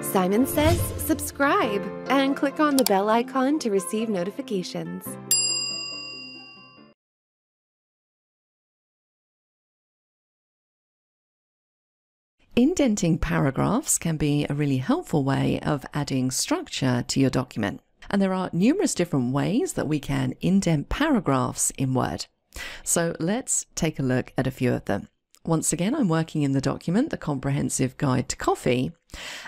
Simon says subscribe and click on the bell icon to receive notifications. Indenting paragraphs can be a really helpful way of adding structure to your document. And there are numerous different ways that we can indent paragraphs in Word. So let's take a look at a few of them. Once again, I'm working in the document, The Comprehensive Guide to Coffee,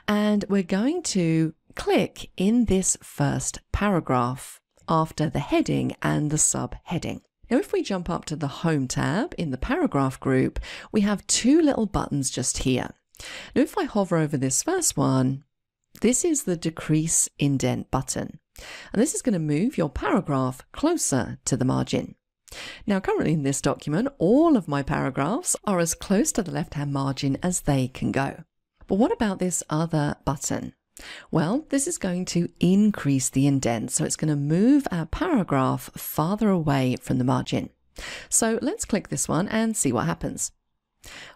and we're going to click in this first paragraph after the heading and the subheading. Now, if we jump up to the Home tab in the paragraph group, we have two little buttons just here. Now, if I hover over this first one, this is the Decrease Indent button. And this is going to move your paragraph closer to the margin. Now, currently in this document, all of my paragraphs are as close to the left-hand margin as they can go. But what about this other button? Well, this is going to increase the indent, so it's going to move our paragraph farther away from the margin. So let's click this one and see what happens.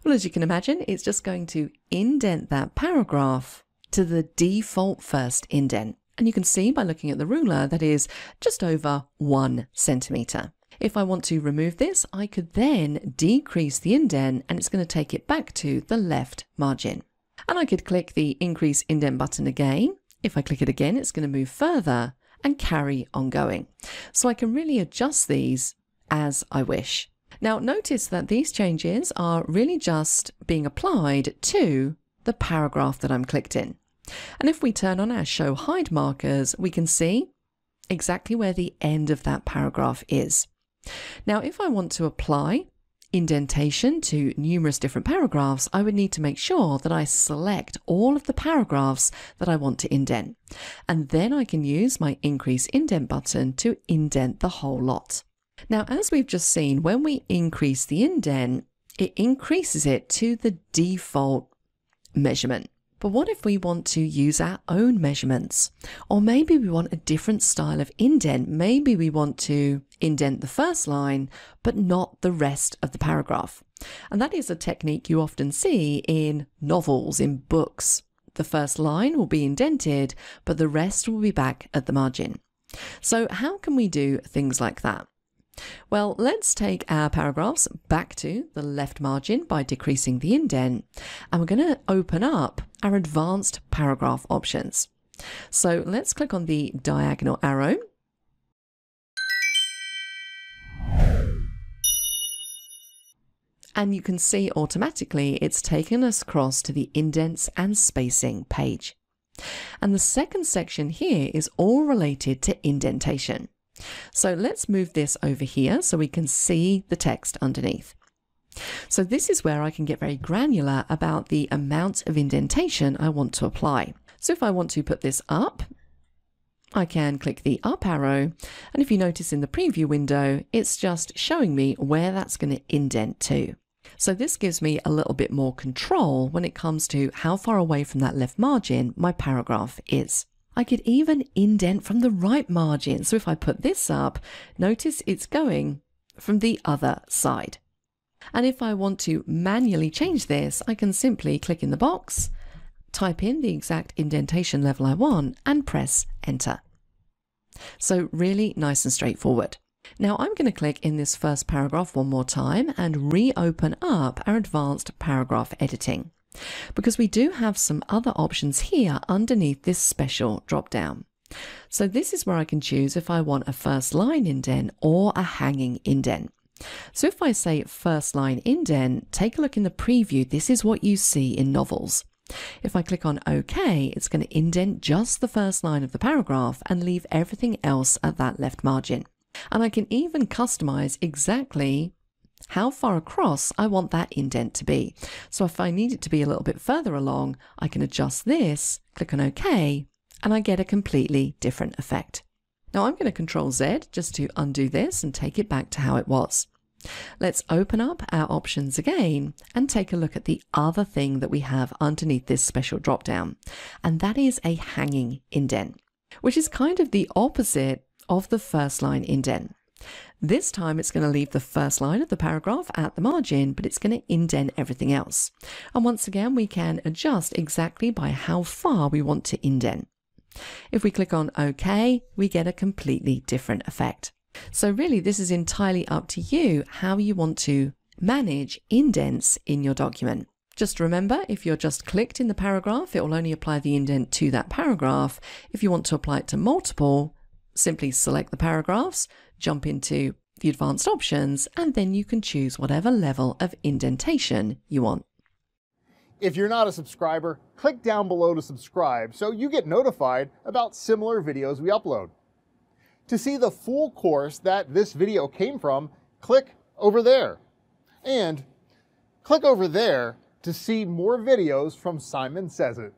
Well, as you can imagine, it's just going to indent that paragraph to the default first indent. And you can see by looking at the ruler that is just over one centimetre. If I want to remove this, I could then decrease the indent and it's going to take it back to the left margin. And I could click the increase indent button again. If I click it again, it's going to move further and carry on going. So I can really adjust these as I wish. Now notice that these changes are really just being applied to the paragraph that I'm clicked in. And if we turn on our show hide markers, we can see exactly where the end of that paragraph is. Now, if I want to apply indentation to numerous different paragraphs, I would need to make sure that I select all of the paragraphs that I want to indent. And then I can use my increase indent button to indent the whole lot. Now, as we've just seen, when we increase the indent, it increases it to the default measurement. But what if we want to use our own measurements? Or maybe we want a different style of indent. Maybe we want to indent the first line, but not the rest of the paragraph. And that is a technique you often see in novels, in books. The first line will be indented, but the rest will be back at the margin. So, how can we do things like that? Well, let's take our paragraphs back to the left margin by decreasing the indent, and we're going to open up our advanced paragraph options. So let's click on the diagonal arrow. And you can see automatically it's taken us across to the indents and spacing page. And the second section here is all related to indentation. So let's move this over here so we can see the text underneath. So this is where I can get very granular about the amount of indentation I want to apply. So if I want to put this up, I can click the up arrow, and if you notice in the preview window, it's just showing me where that's going to indent to. So this gives me a little bit more control when it comes to how far away from that left margin my paragraph is. I could even indent from the right margin. So if I put this up, notice it's going from the other side. And if I want to manually change this, I can simply click in the box, type in the exact indentation level I want, and press enter. So really nice and straightforward. Now I'm going to click in this first paragraph one more time and reopen up our advanced paragraph editing because we do have some other options here underneath this special drop down. So this is where I can choose if I want a first line indent or a hanging indent. So if I say first line indent, take a look in the preview. This is what you see in novels. If I click on OK, it's going to indent just the first line of the paragraph and leave everything else at that left margin. And I can even customize exactly how far across I want that indent to be. So if I need it to be a little bit further along, I can adjust this, click on OK, and I get a completely different effect. Now I'm going to Control Z just to undo this and take it back to how it was. Let's open up our options again and take a look at the other thing that we have underneath this special drop down, and that is a hanging indent, which is kind of the opposite of the first line indent. This time it's going to leave the first line of the paragraph at the margin, but it's going to indent everything else. And once again, we can adjust exactly by how far we want to indent. If we click on OK, we get a completely different effect. So really, this is entirely up to you how you want to manage indents in your document. Just remember, if you're just clicked in the paragraph, it will only apply the indent to that paragraph. If you want to apply it to multiple, simply select the paragraphs, jump into the advanced options, and then you can choose whatever level of indentation you want. If you're not a subscriber, click down below to subscribe so you get notified about similar videos we upload. To see the full course that this video came from, click over there. And click over there to see more videos from Simon Sez IT.